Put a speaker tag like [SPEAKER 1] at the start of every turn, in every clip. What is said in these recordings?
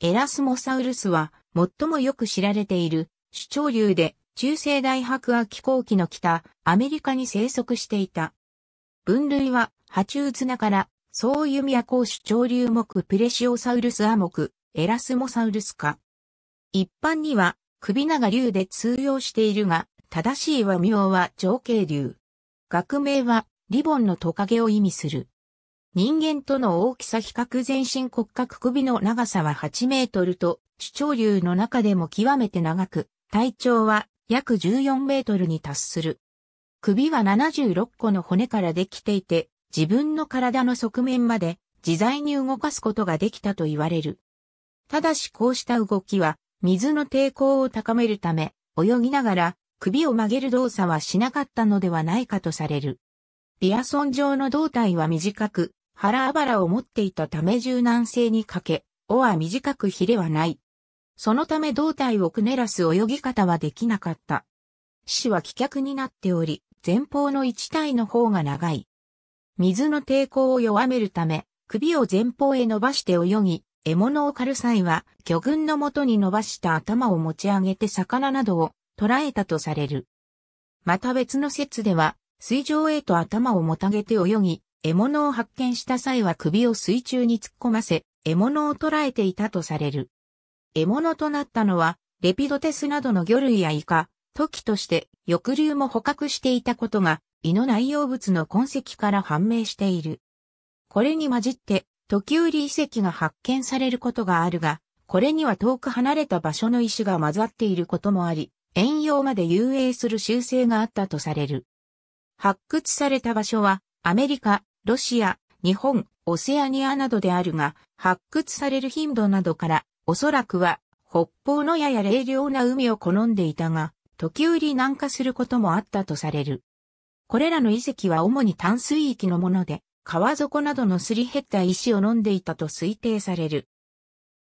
[SPEAKER 1] エラスモサウルスは最もよく知られている主潮流で中世大白亜気候期の北アメリカに生息していた。分類は爬虫綱から総弓や高主潮流目プレシオサウルスア目エラスモサウルス科。一般には首長竜で通用しているが、正しい和名は上形竜。学名はリボンのトカゲを意味する。人間との大きさ比較全身骨格首の長さは8メートルと、主潮竜の中でも極めて長く、体長は約14メートルに達する。首は76個の骨からできていて、自分の体の側面まで自在に動かすことができたと言われる。ただしこうした動きは水の抵抗を高めるため泳ぎながら首を曲げる動作はしなかったのではないかとされる。ビアソン状の胴体は短く、腹あばらを持っていたため柔軟性に欠け、尾は短くヒレはない。そのため胴体をくねらす泳ぎ方はできなかった。死は棄脚になっており、前方の一体の方が長い。水の抵抗を弱めるため、首を前方へ伸ばして泳ぎ、獲物を狩る際は、魚群の元に伸ばした頭を持ち上げて魚などを捕らえたとされる。また別の説では、水上へと頭をもたげて泳ぎ、獲物を発見した際は首を水中に突っ込ませ、獲物を捕らえていたとされる。獲物となったのは、レピドテスなどの魚類やイカ、時として翼竜も捕獲していたことが、胃の内容物の痕跡から判明している。これに混じって、時折遺跡が発見されることがあるが、これには遠く離れた場所の石が混ざっていることもあり、遠洋まで遊泳する習性があったとされる。発掘された場所は、アメリカ、ロシア、日本、オセアニアなどであるが、発掘される頻度などから、おそらくは、北方のやや冷涼な海を好んでいたが、時折南下することもあったとされる。これらの遺跡は主に淡水域のもので、川底などのすり減った石を飲んでいたと推定される。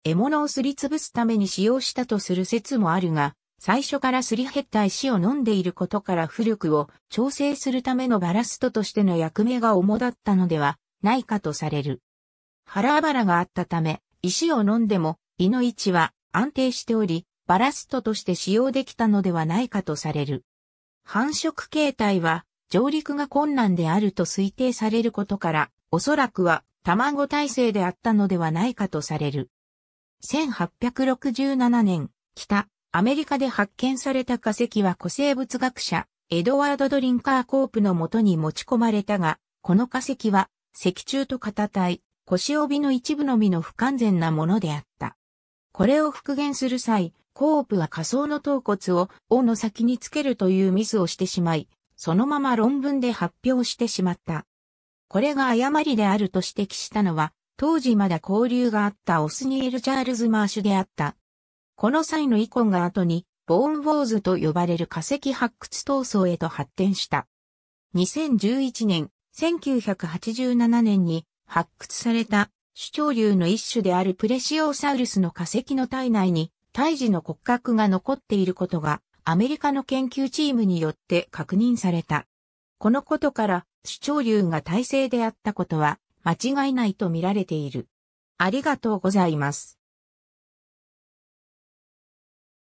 [SPEAKER 1] 獲物をすりつぶすために使用したとする説もあるが、最初からすり減った石を飲んでいることから浮力を調整するためのバラストとしての役目が主だったのではないかとされる。腹あばらがあったため、石を飲んでも胃の位置は安定しており、バラストとして使用できたのではないかとされる。繁殖形態は上陸が困難であると推定されることから、おそらくは卵体制であったのではないかとされる。1867年、北アメリカで発見された化石は古生物学者、エドワード・ドリンカーコープのもとに持ち込まれたが、この化石は、石柱と型体、腰帯の一部のみの不完全なものであった。これを復元する際、コープは仮想の頭骨を尾の先につけるというミスをしてしまい、そのまま論文で発表してしまった。これが誤りであると指摘したのは、当時まだ交流があったオスニエル・チャールズ・マーシュであった。この際の遺恨が後に、ボーンウォーズと呼ばれる化石発掘闘争へと発展した。2011年、1987年に発掘された主潮流の一種であるプレシオサウルスの化石の体内に胎児の骨格が残っていることがアメリカの研究チームによって確認された。このことから主潮流が体制であったことは間違いないと見られている。ありがとうございます。